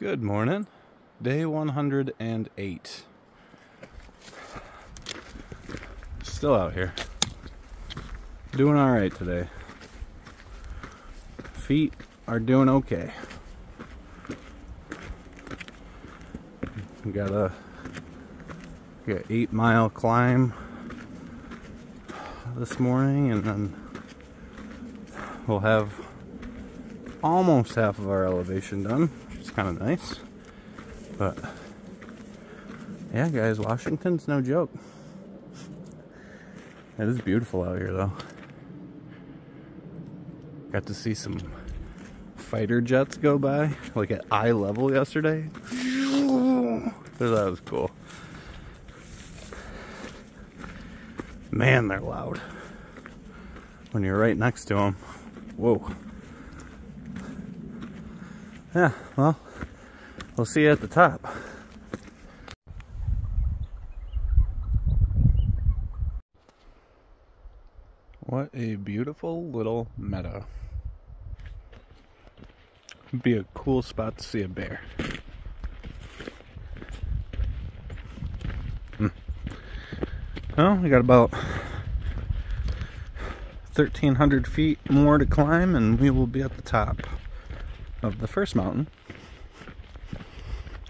Good morning. Day 108. Still out here. Doing alright today. Feet are doing okay. We got a got eight mile climb this morning and then we'll have almost half of our elevation done It's kind of nice. But yeah, guys, Washington's no joke. It is beautiful out here, though. Got to see some fighter jets go by, like at eye level yesterday. That was cool. Man, they're loud. When you're right next to them. Whoa. Yeah, well, We'll see you at the top. What a beautiful little meadow. Would be a cool spot to see a bear. Hmm. Well, we got about 1,300 feet more to climb and we will be at the top of the first mountain.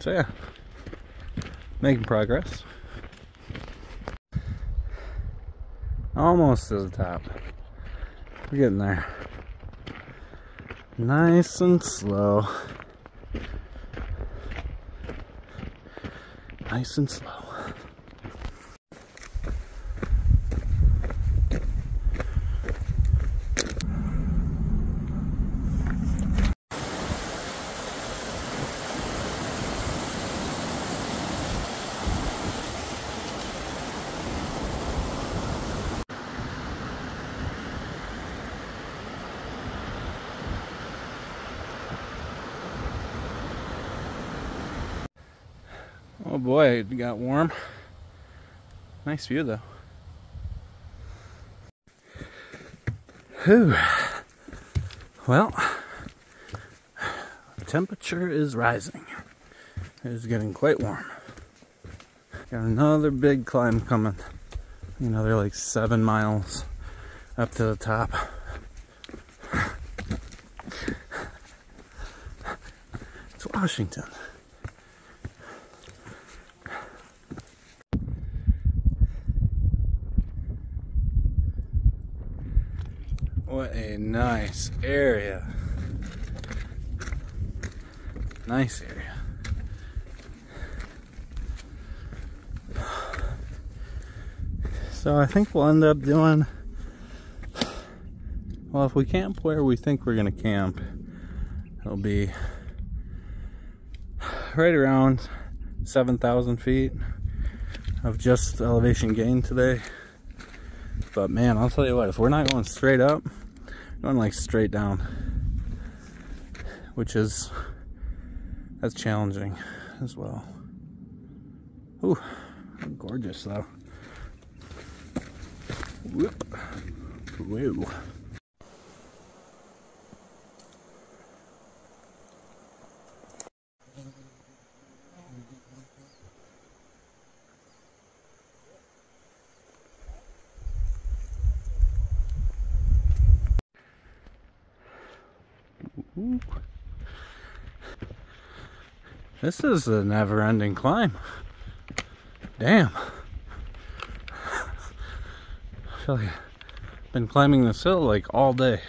So yeah, making progress. Almost to the top. We're getting there. Nice and slow. Nice and slow. Oh boy, it got warm. Nice view though. Whew. Well, temperature is rising. It is getting quite warm. Got another big climb coming. Another like seven miles up to the top. It's Washington. What a nice area. Nice area. So I think we'll end up doing, well, if we camp where we think we're going to camp, it'll be right around 7,000 feet of just elevation gain today. But man, I'll tell you what, if we're not going straight up, going like straight down, which is, that's challenging as well. Ooh, gorgeous though. Whoop. Whoa. This is a never-ending climb. Damn. I feel like I've been climbing this hill like all day.